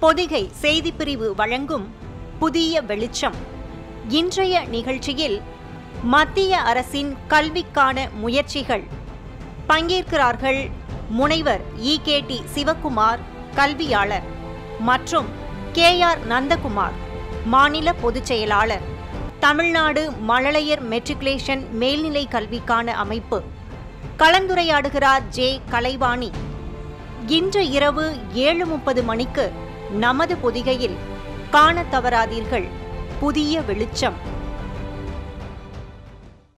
பொதிகை செய்திப்பிரிவு வழங்கும் புதிய வெளிச்சம். இன்றைய நிகழ்ச்சியில் மத்திய அரசின் கல்விக்கான முயற்சிகள். பங்கேற்கிறார்கள் முனைவர் இ. கே. டி. சிவக்குமார் கல்வியாளர் மற்றும் கே. ஆர். நந்தகுமார் மாநில பொதுச் செயலாளர். தமிழ்நாடு மழலையர் மெட்ரிகுலேஷன் மேல்நிலை கல்விக்கான அமைப்பு. கலந்துரையாடுகிறார் ஜே. கலைவாணி. இன்று இரவு ஏழு முப்பது மணிக்கு நமது பொதிகையில் காணத் தவறாதீர்கள். புதிய வெளிச்சம்.